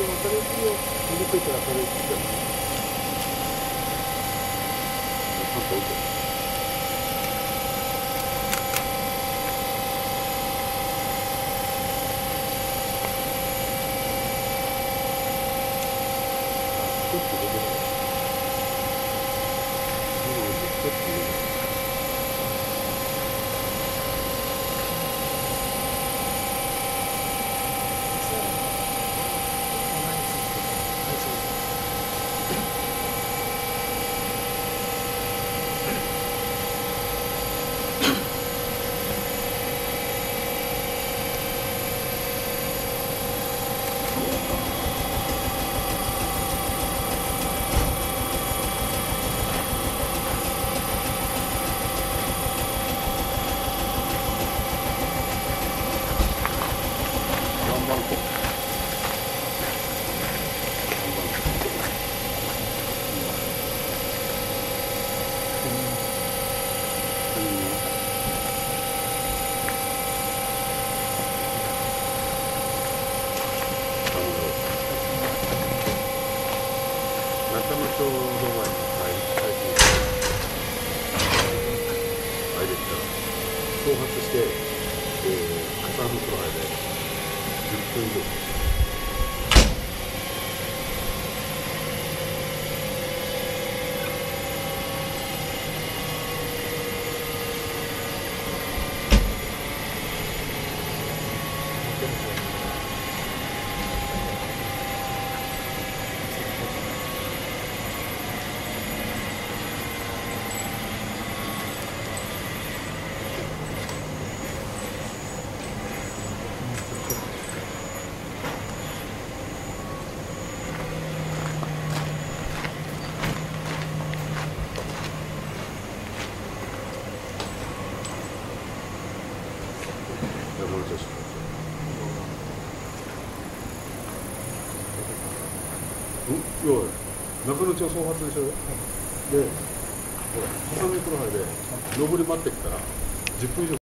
それを見にくいからそれを切ってもちゃんと置いてちょっと出てない。うんちょっと出てない。ワンバンコ。ワンバンコ。うんあの中野町の前に入りあれですか。ら総発して、えー、笠原の間で10分以上山手市うんいや中野町総発でしょでほら挟み黒杯で上り待ってきたら10分以上